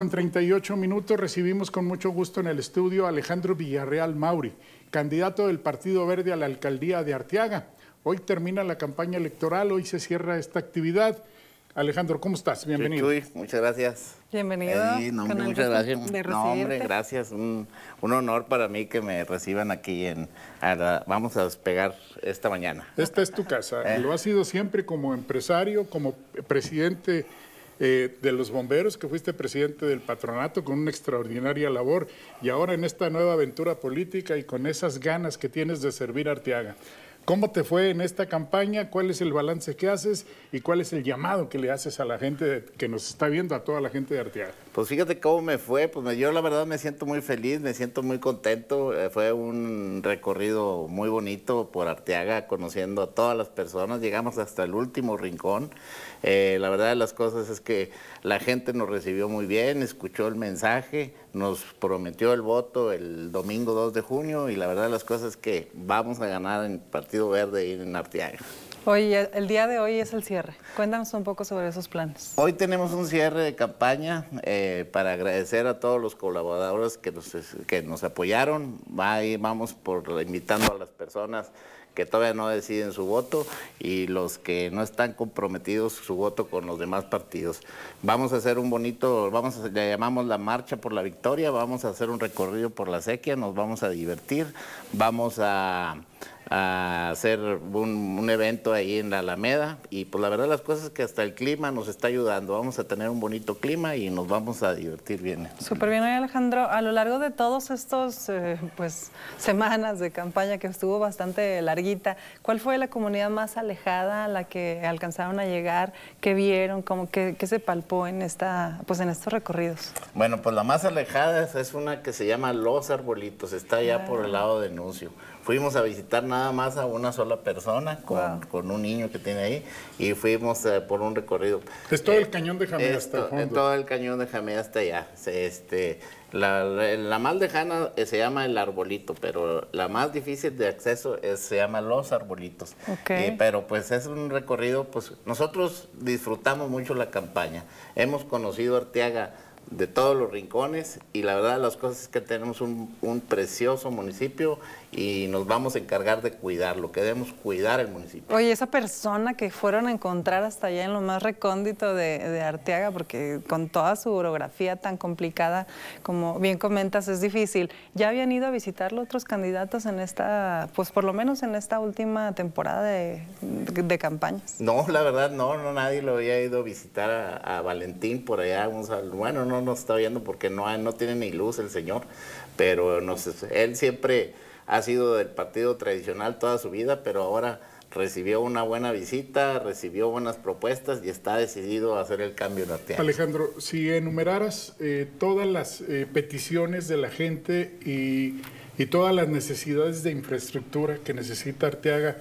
En 38 minutos recibimos con mucho gusto en el estudio a Alejandro Villarreal Mauri, candidato del Partido Verde a la alcaldía de Arteaga. Hoy termina la campaña electoral, hoy se cierra esta actividad. Alejandro, ¿cómo estás? Bienvenido. Chuy, muchas gracias. Bienvenido. Sí, no, con el muchas gracias. de No, hombre, gracias. Un, un honor para mí que me reciban aquí en... a la- vamos a despegar esta mañana. Esta es tu casa. Eh. Lo has sido siempre como empresario, como presidente eh, de los bomberos, que fuiste presidente del patronato con una extraordinaria labor y ahora en esta nueva aventura política y con esas ganas que tienes de servir a Arteaga. ¿Cómo te fue en esta campaña? ¿Cuál es el balance que haces? ¿Y cuál es el llamado que le haces a la gente que nos está viendo, a toda la gente de Arteaga? Pues fíjate cómo me fue, pues yo la verdad me siento muy feliz, me siento muy contento. Eh, fue un recorrido muy bonito por Arteaga, conociendo a todas las personas, llegamos hasta el último rincón. Eh, la verdad de las cosas es que la gente nos recibió muy bien, escuchó el mensaje, nos prometió el voto el domingo 2 de junio y la verdad las cosas es que vamos a ganar en Partido Verde y en Arteaga. Oye, el día de hoy es el cierre. Cuéntanos un poco sobre esos planes. Hoy tenemos un cierre de campaña eh, para agradecer a todos los colaboradores que nos, que nos apoyaron. Ahí vamos por invitando a las personas que todavía no deciden su voto y los que no están comprometidos su voto con los demás partidos. Vamos a hacer un bonito, vamos le llamamos la marcha por la victoria, vamos a hacer un recorrido por la sequía, nos vamos a divertir, vamos a a hacer un, un evento ahí en la Alameda y pues la verdad las cosas es que hasta el clima nos está ayudando, vamos a tener un bonito clima y nos vamos a divertir bien. Súper bien, Alejandro. A lo largo de todos estos eh, pues, semanas de campaña que estuvo bastante larguita, ¿cuál fue la comunidad más alejada a la que alcanzaron a llegar? ¿Qué vieron? ¿Cómo, qué, qué se palpó en, esta, pues, en estos recorridos? Bueno, pues la más alejada es- es una que se llama Los Arbolitos, está allá por el lado de Nuncio. Fuimos a visitar nada más a una sola persona con, Wow. con un niño que tiene ahí y fuimos eh, por un recorrido. Es todo Eh, el cañón de Jamé hasta el esto- fondo. Todo el cañón de Jamé hasta allá. Este, la, la- la más lejana eh, se llama el arbolito, pero la más difícil de acceso es- se llama los arbolitos. Ok. Eh, pero pues es un recorrido, pues nosotros disfrutamos mucho la campaña. Hemos conocido Arteaga de todos los rincones y la verdad las cosas es que tenemos un, un precioso municipio y nos vamos a encargar de cuidarlo, queremos cuidar el municipio. Oye, esa persona que fueron a encontrar hasta allá en lo más recóndito de, de Arteaga, porque con toda su orografía tan complicada, como bien comentas, es difícil. ¿Ya habían ido a visitarlo otros candidatos en esta, pues por lo menos en esta última temporada de, de- de campañas? No, la verdad no, no nadie lo había ido a visitar a, a Valentín por allá. vamos a- bueno, no nos está viendo porque no, no tiene ni luz el señor, pero nos, él siempre ha sido del partido tradicional toda su vida, pero ahora recibió una buena visita, recibió buenas propuestas y está decidido a hacer el cambio en Arteaga. Alejandro, si enumeraras eh, todas las eh, peticiones de la gente y, y todas las necesidades de infraestructura que necesita Arteaga,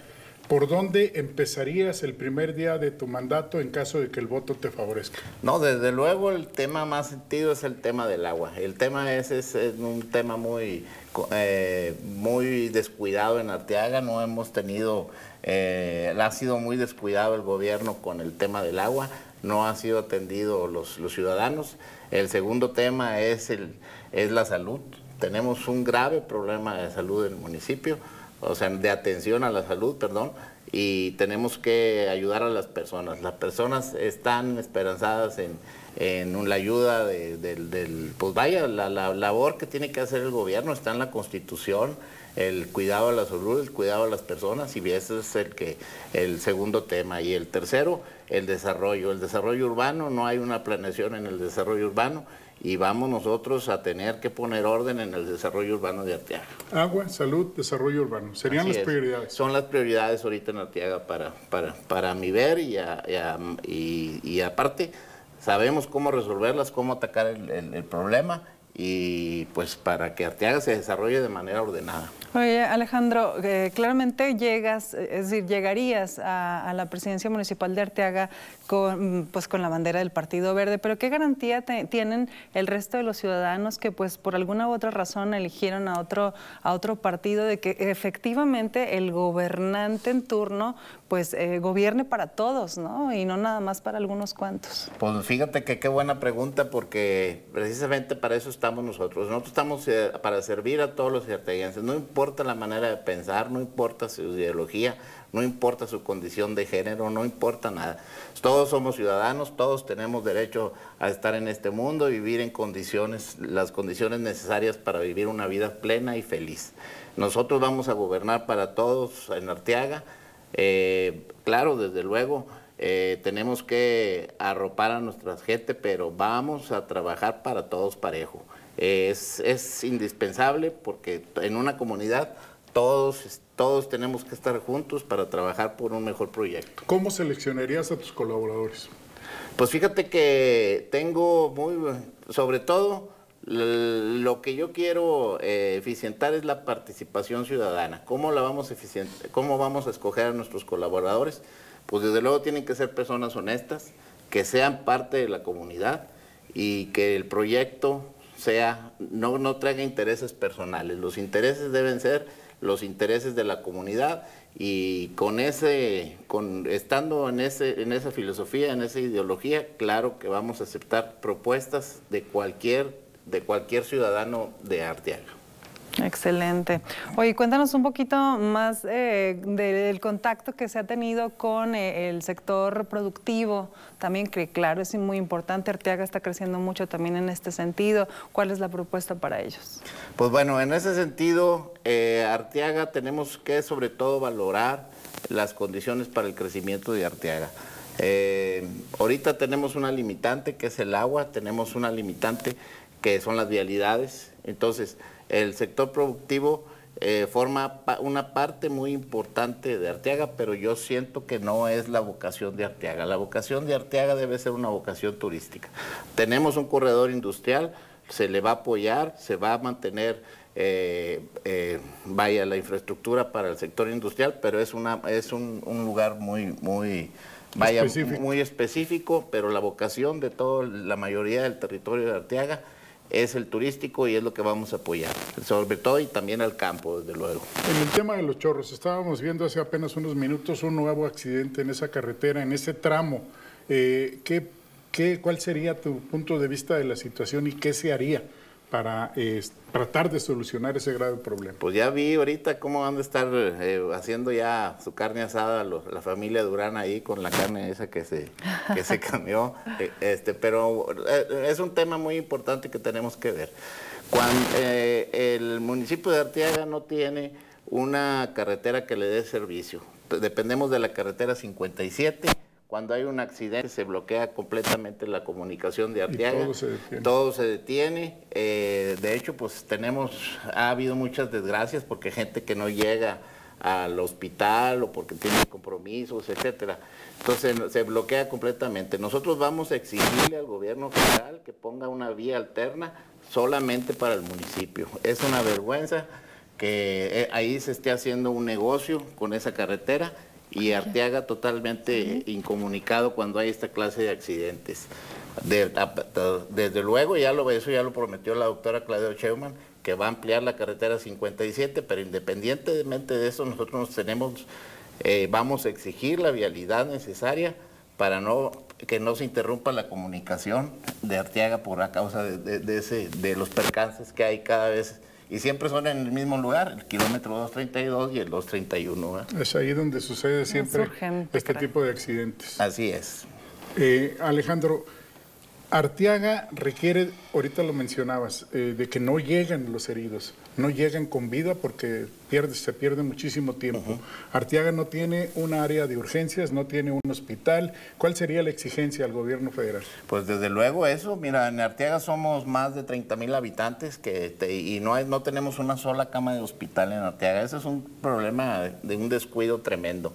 ¿por dónde empezarías el primer día de tu mandato en caso de que el voto te favorezca? No, desde luego el tema más sentido es el tema del agua. El tema es, es, un tema muy, eh, muy descuidado en Arteaga. No hemos tenido, eh, ha sido muy descuidado el gobierno con el tema del agua. No ha sido atendido los, los ciudadanos. El segundo tema es, el, es la salud. Tenemos un grave problema de salud en el municipio o sea, de atención a la salud, perdón, y tenemos que ayudar a las personas. Las personas están esperanzadas en, en la ayuda de- del, del- pues vaya, la, la labor que tiene que hacer el gobierno está en la Constitución, el cuidado a la salud, el cuidado a las personas, y ese es el, que, el segundo tema. Y el tercero, el desarrollo. El desarrollo urbano, no hay una planeación en el desarrollo urbano, y vamos nosotros a tener que poner orden en el desarrollo urbano de Arteaga. Agua, salud, desarrollo urbano. Serían Así las es. prioridades. Son las prioridades ahorita en Arteaga para, para, para mi ver y, a- y a- y- y aparte sabemos cómo resolverlas, cómo atacar el, el- el problema y pues para que Arteaga se desarrolle de manera ordenada. Oye, Alejandro, eh, claramente llegas, es decir, llegarías a, la presidencia municipal de Arteaga con, pues, con la bandera del Partido Verde, pero ¿qué garantía tienen el resto de los ciudadanos que pues por alguna u otra razón eligieron a otro, a otro partido de que efectivamente el gobernante en turno pues eh, gobierne para todos, ¿no? Y no nada más para algunos cuantos. Pues fíjate que qué buena pregunta porque precisamente para eso nosotros. Estamos eh, para servir a todos los arteaguenses. No importa la manera de pensar, no importa su ideología, no importa su condición de género, no importa nada. Todos somos ciudadanos, todos tenemos derecho a estar en este mundo, vivir en condiciones, las condiciones necesarias para vivir una vida plena y feliz. Nosotros vamos a gobernar para todos en Arteaga eh, claro, desde luego, eh, tenemos que arropar a nuestra gente, pero vamos a trabajar para todos parejo. Es, es, indispensable porque en una comunidad todos, todos tenemos que estar juntos para trabajar por un mejor proyecto. ¿Cómo seleccionarías a tus colaboradores? Pues fíjate que tengo muy, sobre todo, lo que yo quiero eh, eficientar es la participación ciudadana. ¿Cómo, la vamos ¿Cómo vamos a escoger a nuestros colaboradores? Pues desde luego tienen que ser personas honestas, que sean parte de la comunidad y que el proyecto sea, no, no traiga intereses personales. Los intereses deben ser los intereses de la comunidad y con ese, con, estando en, ese, en esa filosofía, en esa ideología, claro que vamos a aceptar propuestas de cualquier de cualquier ciudadano de Arteaga. Excelente. Oye, cuéntanos un poquito más eh, del contacto que se ha tenido con eh, el sector productivo, también que claro es muy importante, Arteaga está creciendo mucho también en este sentido. ¿Cuál es la propuesta para ellos? Pues bueno, en ese sentido, eh, Arteaga tenemos que sobre todo valorar las condiciones para el crecimiento de Arteaga. ahorita tenemos una limitante que es el agua, tenemos una limitante que son las vialidades. Entonces, el sector productivo eh, forma una parte muy importante de Arteaga, pero yo siento que no es la vocación de Arteaga. La vocación de Arteaga debe ser una vocación turística. Tenemos un corredor industrial, se le va a apoyar, se va a mantener, eh, eh, vaya, la infraestructura para el sector industrial, pero es, una, es un, lugar muy, muy, vaya, muy específico, pero la vocación de toda la mayoría del territorio de Arteaga es el turístico y es lo que vamos a apoyar, sobre todo y también al campo, desde luego. En el tema de los chorros, estábamos viendo hace apenas unos minutos un nuevo accidente en esa carretera, en ese tramo. Eh, ¿qué, qué, ¿Cuál sería tu punto de vista de la situación y qué se haría? Para eh, tratar de solucionar ese grave problema. Pues ya vi ahorita cómo van a estar eh, haciendo ya su carne asada la familia Durán ahí con la carne esa que se, que se cambió. Eh, este, pero es un tema muy importante que tenemos que ver. Cuando el municipio de Arteaga no tiene una carretera que le dé servicio. Dependemos de la carretera 57 cuando hay un accidente se bloquea completamente la comunicación de Arteaga. todo se detiene. Todo se detiene. Eh, de hecho, pues tenemos, ha habido muchas desgracias porque gente que no llega al hospital o porque tiene compromisos, etcétera. Entonces se bloquea completamente. Nosotros vamos a exigirle al gobierno federal que ponga una vía alterna solamente para el municipio. Es una vergüenza que eh, ahí se esté haciendo un negocio con esa carretera y Arteaga totalmente incomunicado cuando hay esta clase de accidentes. desde luego, ya lo, eso ya lo prometió la doctora Claudia Scheumann, que va a ampliar la carretera 57, pero independientemente de eso, nosotros tenemos, eh, vamos a exigir la vialidad necesaria para no que no se interrumpa la comunicación de Arteaga por a causa de, ese, de los percances que hay cada vez y siempre son en el mismo lugar, el kilómetro 232 y el 231. Es ahí donde sucede siempre este tipo de accidentes. Así es. Eh, Alejandro, Arteaga requiere, ahorita lo mencionabas, eh, de que no lleguen los heridos, no llegan con vida porque pierde, se pierde muchísimo tiempo. Arteaga no tiene un área de urgencias, no tiene un hospital. ¿Cuál sería la exigencia al gobierno federal? Pues desde luego eso, mira, en Arteaga somos más de 30 mil habitantes que y no, no tenemos una sola cama de hospital en Arteaga. Ese es un problema de un descuido tremendo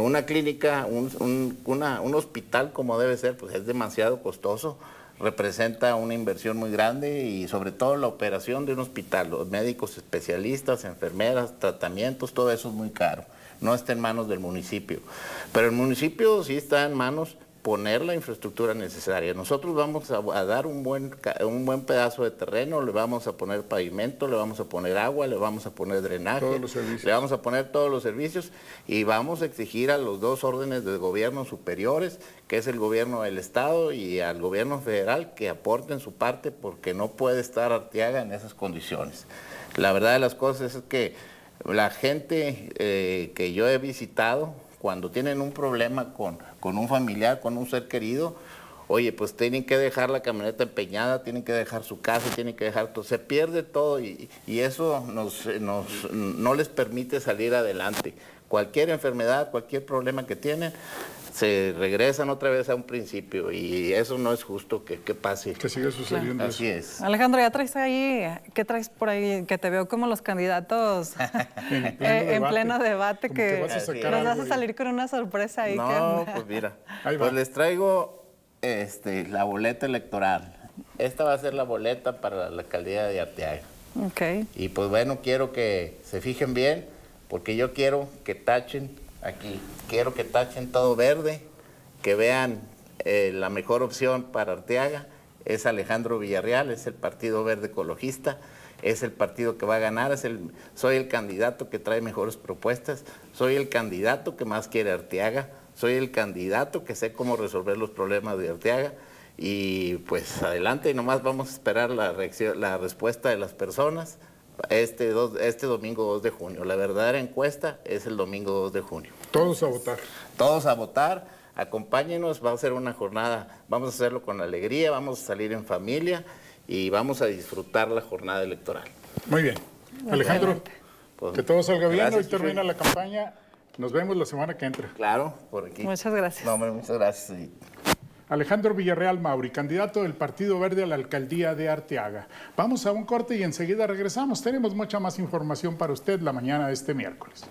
una clínica, un, un, hospital como debe ser, pues es demasiado costoso. representa una inversión muy grande y sobre todo la operación de un hospital, los médicos especialistas, enfermeras, tratamientos, todo eso es muy caro. No está en manos del municipio. Pero el municipio sí está en manos poner la infraestructura necesaria. Nosotros vamos a, dar un buen, un buen pedazo de terreno, le vamos a poner pavimento, le vamos a poner agua, le vamos a poner drenaje, le vamos a poner todos los servicios y vamos a exigir a los dos órdenes de gobierno superiores, que es el gobierno del Estado y al gobierno federal, que aporten su parte porque no puede estar Arteaga en esas condiciones. La verdad de las cosas es que la gente eh, que yo he visitado, cuando tienen un problema con, con un familiar, con un ser querido, oye, pues tienen que dejar la camioneta empeñada, tienen que dejar su casa, tienen que dejar todo, se pierde todo y, eso no les permite salir adelante. Cualquier enfermedad, cualquier problema que tienen, se regresan otra vez a un principio y eso no es justo que, pase. Que siga sucediendo. Así es. Alejandro, ya traes ahí, ¿qué traes por ahí? Que te veo como los candidatos en, pleno, debate, que nos vas a salir con una sorpresa ahí. No, pues mira, pues les traigo este, la boleta electoral. Esta va a ser la boleta para la alcaldía de Arteaga. Ok. Y pues bueno, quiero que se fijen bien, porque yo quiero que tachen aquí. Quiero que tachen todo verde, que vean eh, la mejor opción para Arteaga. Es Alejandro Villarreal, es el Partido Verde Ecologista, es el partido que va a ganar, soy el candidato que trae mejores propuestas, soy el candidato que más quiere Arteaga, soy el candidato que sé cómo resolver los problemas de Arteaga y pues adelante, nomás vamos a esperar la, reacción, la respuesta de las personas este, este domingo 2 de junio. La verdadera encuesta es el domingo 2 de junio. Todos a votar. Todos a votar. Acompáñenos, va a ser una jornada, vamos a hacerlo con alegría, vamos a salir en familia y vamos a disfrutar la jornada electoral. Muy bien. Alejandro, pues, que todo salga bien, hoy termina la campaña, nos vemos la semana que entra. Claro, por aquí. Muchas gracias. No, muchas gracias. Alejandro Villarreal Mauri, candidato del Partido Verde a la alcaldía de Arteaga. Vamos a un corte y enseguida regresamos. Tenemos mucha más información para usted la mañana de este miércoles.